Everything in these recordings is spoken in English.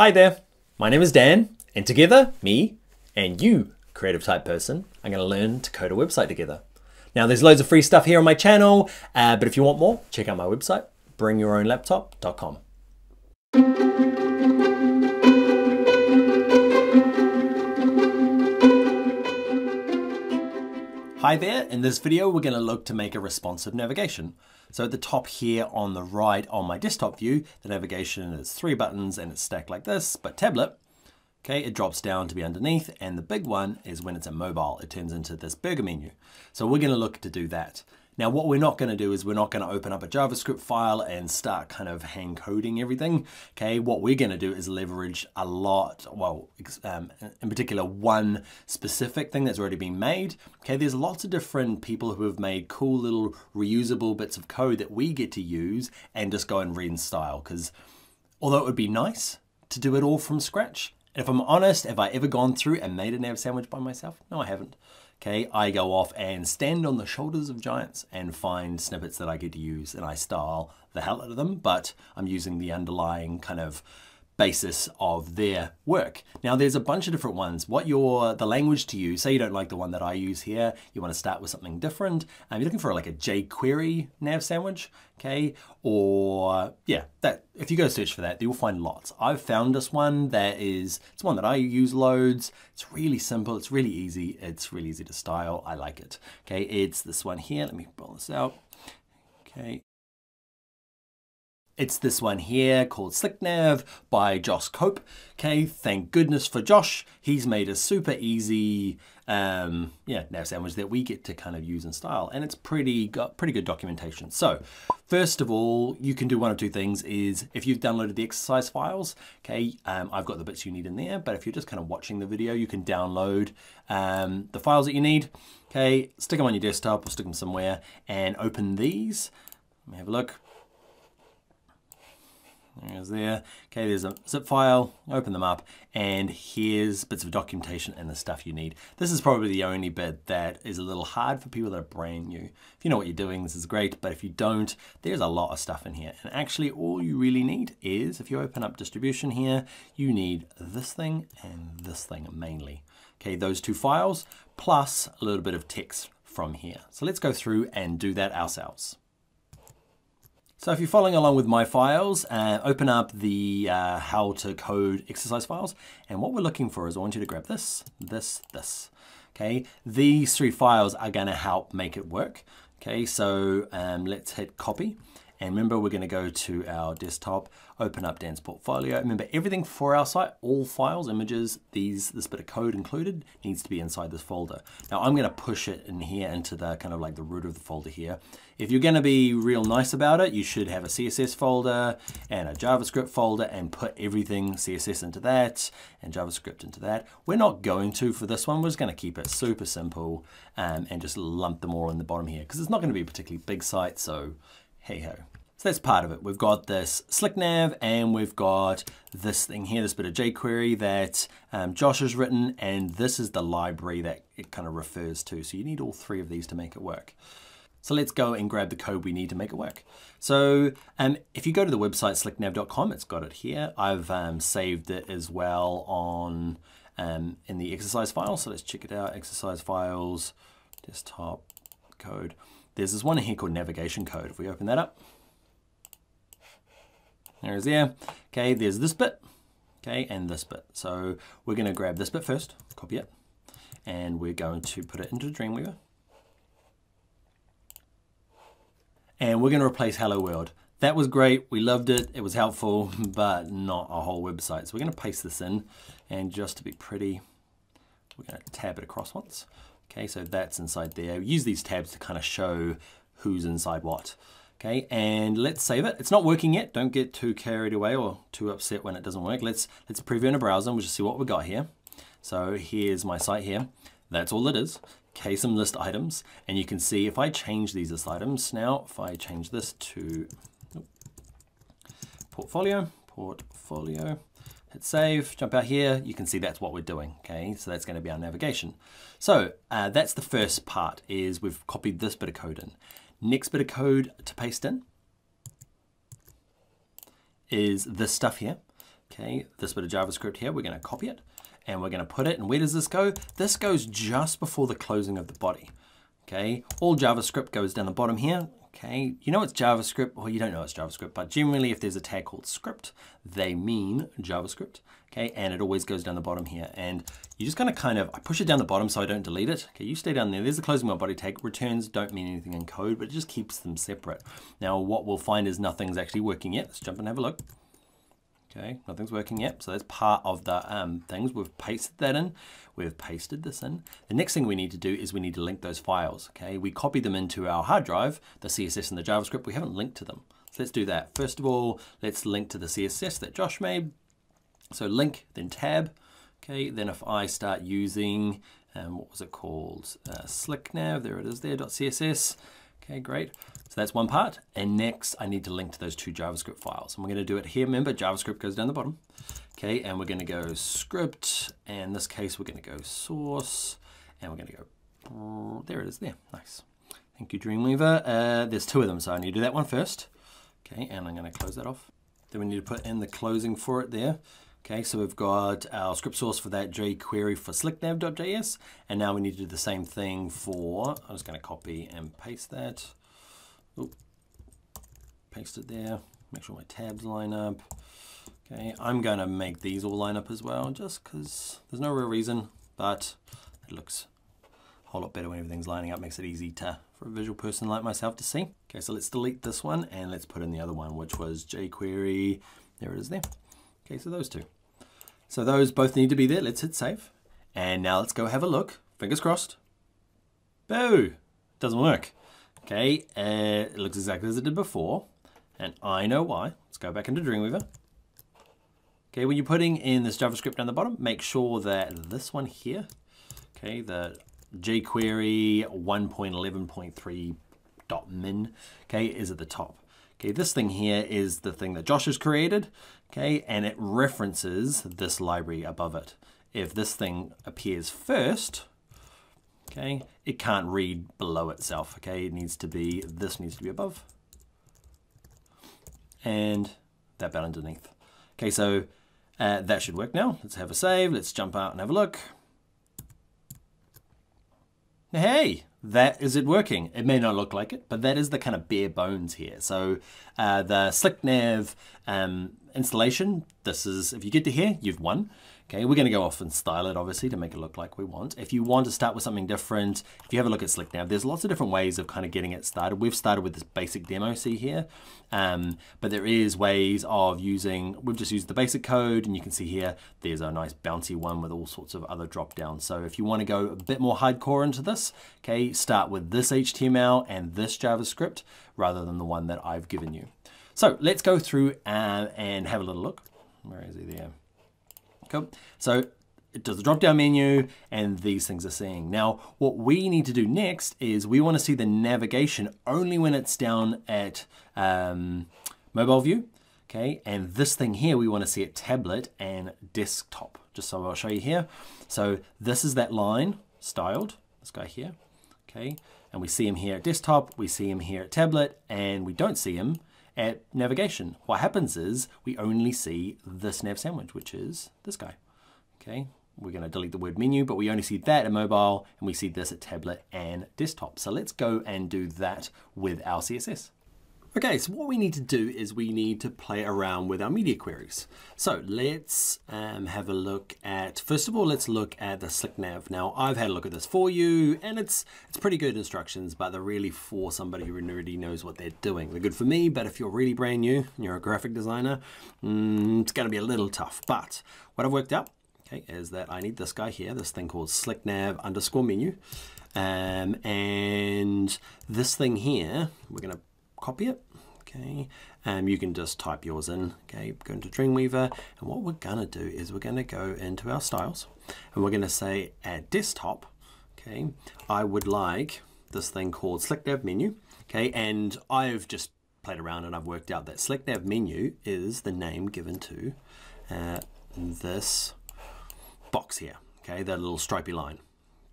Hi there, my name is Dan, and together, me and you, creative type person, I'm going to learn to code a website together. Now, there's loads of free stuff here on my channel, uh, but if you want more, check out my website, bringyourownlaptop.com. Hi there, in this video we're going to look to make a responsive navigation. So at the top here on the right on my desktop view, the navigation is three buttons and it's stacked like this, but tablet, okay, it drops down to be underneath and the big one is when it's a mobile, it turns into this burger menu. So we're going to look to do that. Now what we're not going to do is we're not going to open up a JavaScript file and start kind of hand coding everything. Okay, what we're going to do is leverage a lot, well, um, in particular one specific thing that's already been made. Okay, there's lots of different people who have made cool little reusable bits of code that we get to use and just go and reinstyle because although it would be nice to do it all from scratch, if I'm honest, have I ever gone through and made a nav sandwich by myself? No, I haven't. Okay, I go off and stand on the shoulders of giants and find snippets that I get to use and I style the hell out of them, but I'm using the underlying kind of basis of their work. Now there's a bunch of different ones. What your the language to use, say you don't like the one that I use here, you want to start with something different. Um, you're looking for like a jQuery nav sandwich, okay? Or yeah, that if you go search for that, you'll find lots. I've found this one that is, it's one that I use loads. It's really simple, it's really easy, it's really easy to style. I like it. Okay, it's this one here. Let me pull this out. Okay, it's this one here called SlickNav by Josh Cope. Okay, thank goodness for Josh. He's made a super easy um, yeah, nav sandwich that we get to kind of use in style. And it's pretty got pretty good documentation. So first of all, you can do one of two things is if you've downloaded the exercise files, okay, um, I've got the bits you need in there, but if you're just kind of watching the video, you can download um, the files that you need. Okay, stick them on your desktop or stick them somewhere and open these. Let me have a look. There's there. Okay, there's a zip file, open them up, and here's bits of documentation and the stuff you need. This is probably the only bit that is a little hard for people that are brand new. If you know what you're doing, this is great, but if you don't, there's a lot of stuff in here. And actually all you really need is, if you open up distribution here, you need this thing and this thing mainly. Okay, those two files, plus a little bit of text from here. So let's go through and do that ourselves. So if you're following along with my files, uh, open up the uh, how to code exercise files. And what we're looking for is I want you to grab this, this, this. Okay, these three files are gonna help make it work. Okay, so um, let's hit copy. And remember, we're going to go to our desktop, open up Dan's portfolio. Remember, everything for our site, all files, images, these, this bit of code included, needs to be inside this folder. Now, I'm going to push it in here into the kind of like the root of the folder here. If you're going to be real nice about it, you should have a CSS folder and a JavaScript folder and put everything CSS into that and JavaScript into that. We're not going to for this one. We're just going to keep it super simple um, and just lump them all in the bottom here because it's not going to be a particularly big site. So hey ho. So that's part of it. We've got this slick nav and we've got this thing here, this bit of jQuery that um, Josh has written, and this is the library that it kind of refers to. So you need all three of these to make it work. So let's go and grab the code we need to make it work. So um, if you go to the website slicknav.com, it's got it here. I've um, saved it as well on um, in the exercise file. So let's check it out, exercise files, desktop code. There's this one here called navigation code. If we open that up, there's there. Okay, there's this bit, okay, and this bit. So we're going to grab this bit first, copy it, and we're going to put it into Dreamweaver. And we're going to replace Hello World. That was great. We loved it. It was helpful, but not a whole website. So we're going to paste this in, and just to be pretty, we're to tab it across once. Okay, so that's inside there. Use these tabs to kind of show who's inside what. Okay, and let's save it. It's not working yet. Don't get too carried away or too upset when it doesn't work. Let's let's preview in a browser and we'll just see what we got here. So here's my site here. That's all it is. Some list items. And you can see if I change these list items now, if I change this to portfolio, portfolio, hit save, jump out here, you can see that's what we're doing, okay? So that's gonna be our navigation. So uh, that's the first part is we've copied this bit of code in. Next bit of code to paste in is this stuff here. okay, this bit of JavaScript here, we're going to copy it and we're going to put it, and where does this go? This goes just before the closing of the body. Okay, all JavaScript goes down the bottom here. Okay, you know it's JavaScript, or you don't know it's JavaScript, but generally if there's a tag called script, they mean JavaScript. Okay, and it always goes down the bottom here. And you're just gonna kind of, I push it down the bottom so I don't delete it. Okay, you stay down there. There's the closing my body tag. Returns don't mean anything in code, but it just keeps them separate. Now what we'll find is nothing's actually working yet. Let's jump and have a look. Okay, nothing's working yet. So that's part of the um, things. We've pasted that in. We've pasted this in. The next thing we need to do is we need to link those files. Okay, we copy them into our hard drive, the CSS and the JavaScript. We haven't linked to them. So let's do that. First of all, let's link to the CSS that Josh made. So link, then tab. Okay, then if I start using, um, what was it called? Uh, SlickNav, there it is there, .css. Okay, great. So that's one part. And next I need to link to those two JavaScript files. And we're gonna do it here. Remember, JavaScript goes down the bottom. Okay, and we're gonna go script. And in this case, we're gonna go source. And we're gonna go, there it is there, nice. Thank you, Dreamweaver. Uh, there's two of them, so I need to do that one first. Okay, and I'm gonna close that off. Then we need to put in the closing for it there. Okay, so we've got our script source for that jQuery for slicknav.js, and now we need to do the same thing for, I'm just going to copy and paste that. Oop, paste it there, make sure my tabs line up. Okay, I'm going to make these all line up as well, just because there's no real reason, but it looks a whole lot better when everything's lining up, makes it easy to for a visual person like myself to see. Okay, so let's delete this one and let's put in the other one, which was jQuery. There it is there. Okay, so those two. So those both need to be there. Let's hit save. And now let's go have a look. Fingers crossed. Boo! Doesn't work. Okay, uh, it looks exactly as it did before. And I know why. Let's go back into Dreamweaver. Okay, when you're putting in this JavaScript down the bottom, make sure that this one here, okay, the jQuery 1.11.3.min, okay, is at the top. Okay, this thing here is the thing that Josh has created, okay, and it references this library above it. If this thing appears first, okay, it can't read below itself, okay, it needs to be, this needs to be above, and that bit underneath. Okay, so uh, that should work now. Let's have a save, let's jump out and have a look. Hey, that is it working. It may not look like it, but that is the kind of bare bones here. So uh, the SlickNav um, installation, this is, if you get to here, you've won. Okay, we're going to go off and style it, obviously, to make it look like we want. If you want to start with something different, if you have a look at SlickNav, there's lots of different ways of kind of getting it started. We've started with this basic demo, see here, um, but there is ways of using, we've just used the basic code, and you can see here, there's a nice bouncy one with all sorts of other drop downs. So if you want to go a bit more hardcore into this, okay, start with this HTML and this JavaScript, rather than the one that I've given you. So let's go through uh, and have a little look. Where is he there? Cool. So it does the drop down menu and these things are seeing. Now, what we need to do next is we want to see the navigation only when it's down at um, mobile view. Okay, and this thing here, we want to see it tablet and desktop. Just so I'll show you here. So this is that line styled, this guy here. Okay, and we see him here at desktop, we see him here at tablet, and we don't see him at navigation. What happens is we only see this nav sandwich, which is this guy. Okay, we're going to delete the word menu, but we only see that at mobile and we see this at tablet and desktop. So let's go and do that with our CSS. Okay, so what we need to do is we need to play around with our media queries. So let's um, have a look at, first of all, let's look at the SlickNav. Now, I've had a look at this for you, and it's it's pretty good instructions, but they're really for somebody who already knows what they're doing. They're good for me, but if you're really brand new and you're a graphic designer, mm, it's going to be a little tough. But what I've worked out, okay, is that I need this guy here, this thing called SlickNav underscore menu. Um, and this thing here, we're to copy it. Okay, um, you can just type yours in. Okay, go into Dreamweaver, and what we're gonna do is we're gonna go into our styles, and we're gonna say at desktop. Okay, I would like this thing called Slick Nav menu. Okay, and I've just played around and I've worked out that Slick Nav menu is the name given to uh, this box here. Okay, that little stripy line.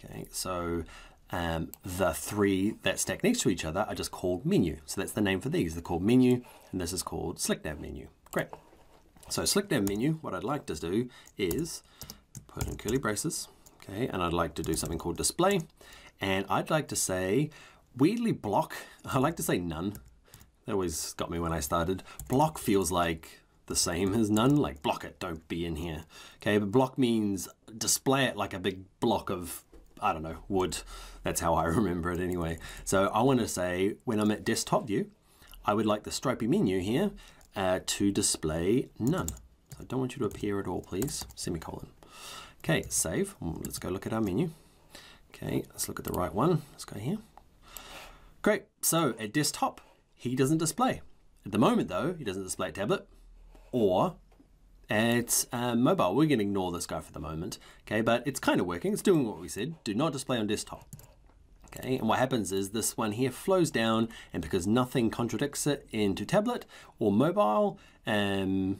Okay, so um, the three that stack next to each other are just called menu. So that's the name for these. They're called menu, and this is called SlickNav menu. Great. So SlickNav menu, what I'd like to do is put in curly braces, okay, and I'd like to do something called display, and I'd like to say, weirdly block, I like to say none, that always got me when I started. Block feels like the same as none, like block it, don't be in here. Okay, but block means display it like a big block of, I don't know, wood. That's how I remember it anyway. So I want to say, when I'm at desktop view, I would like the stripy menu here uh, to display none. So I don't want you to appear at all, please, semicolon. Okay, save. Let's go look at our menu. Okay, let's look at the right one. Let's go here. Great, so at desktop, he doesn't display. At the moment though, he doesn't display a tablet or at uh, mobile. We're going to ignore this guy for the moment, okay, but it's kind of working. It's doing what we said. Do not display on desktop. Okay, and what happens is this one here flows down and because nothing contradicts it into tablet or mobile, um,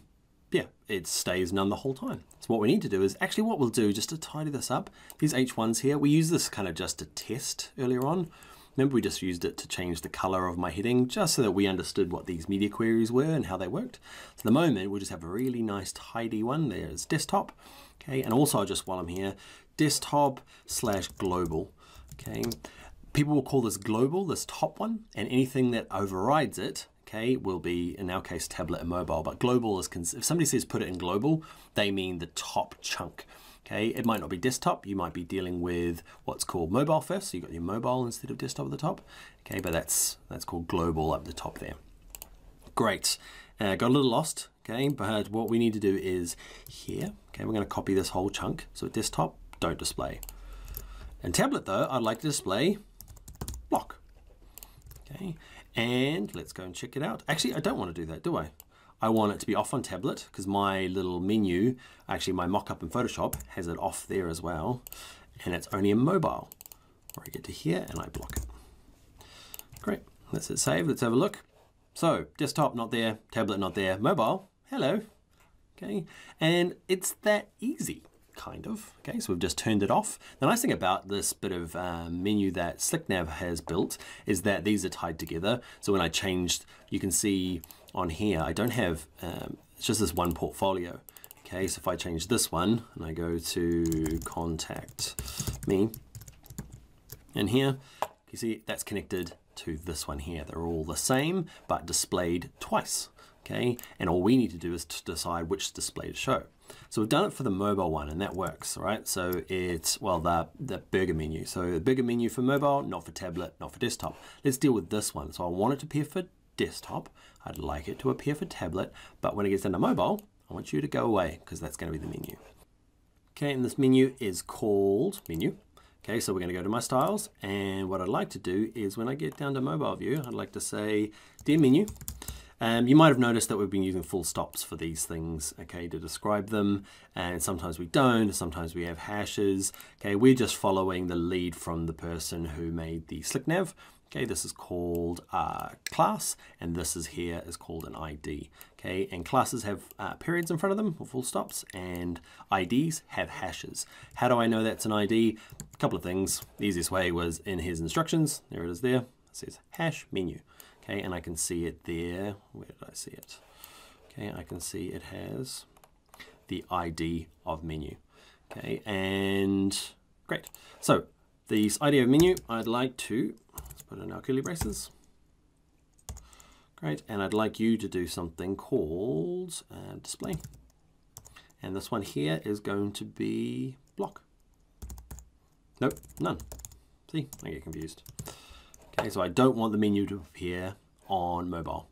yeah, it stays none the whole time. So what we need to do is, actually what we'll do just to tidy this up, these H1s here, we use this kind of just to test earlier on. Remember we just used it to change the color of my heading just so that we understood what these media queries were and how they worked. So the moment we'll just have a really nice tidy one. There's desktop. Okay, and also just while I'm here, desktop slash global. Okay, people will call this global, this top one, and anything that overrides it okay, will be, in our case, tablet and mobile. But global is, if somebody says put it in global, they mean the top chunk. Okay, it might not be desktop. You might be dealing with what's called mobile first. So you've got your mobile instead of desktop at the top. Okay, but that's that's called global up the top there. Great. Uh, got a little lost. Okay, but what we need to do is here. Okay, we're going to copy this whole chunk. So desktop, don't display. And tablet though, I'd like to display block. Okay, and let's go and check it out. Actually, I don't want to do that, do I? I want it to be off on tablet because my little menu, actually my mock-up in Photoshop has it off there as well. And it's only in mobile. Where I get to here and I block it. Great, let's hit save, let's have a look. So desktop not there, tablet not there, mobile, hello. Okay, and it's that easy kind of. Okay, so we've just turned it off. The nice thing about this bit of um, menu that SlickNav has built is that these are tied together. So when I changed, you can see on here, I don't have, um, it's just this one portfolio. Okay, so if I change this one and I go to contact me, and here, you see that's connected to this one here. They're all the same, but displayed twice. Okay, and all we need to do is to decide which display to show. So we've done it for the mobile one and that works, right? So it's, well, the, the burger menu. So the burger menu for mobile, not for tablet, not for desktop. Let's deal with this one. So I want it to appear for desktop. I'd like it to appear for tablet, but when it gets into mobile, I want you to go away because that's going to be the menu. Okay, and this menu is called menu. Okay, so we're going to go to my styles, and what I'd like to do is when I get down to mobile view, I'd like to say, dear menu, um, you might have noticed that we've been using full stops for these things, okay, to describe them, and sometimes we don't, sometimes we have hashes. Okay, we're just following the lead from the person who made the SlickNav. Okay, this is called uh, class, and this is here is called an ID. Okay, and classes have uh, periods in front of them, or full stops, and IDs have hashes. How do I know that's an ID? A couple of things. The easiest way was in his instructions. There it is there. It says hash menu. Okay, and I can see it there. Where did I see it? Okay, I can see it has the ID of menu. Okay, and great. So this ID of menu, I'd like to, let's put in our curly braces. Great, and I'd like you to do something called uh, display. And this one here is going to be block. Nope, none. See, I get confused. Okay, so I don't want the menu to appear on mobile.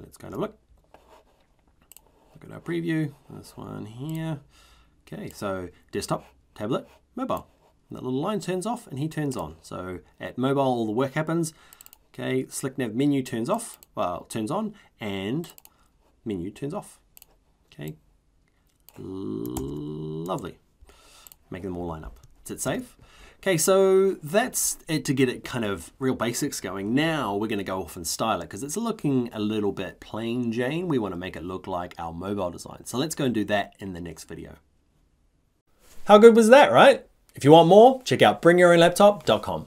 Let's kind of look. Look at our preview. This one here. Okay, so desktop, tablet, mobile. That little line turns off and he turns on. So at mobile, all the work happens. Okay, SlickNav menu turns off, well, turns on, and menu turns off. Okay, lovely. Making them all line up. Is it safe? Okay, so that's it to get it kind of real basics going. Now we're going to go off and style it because it's looking a little bit plain Jane. We want to make it look like our mobile design. So let's go and do that in the next video. How good was that, right? If you want more, check out bringyourownlaptop.com.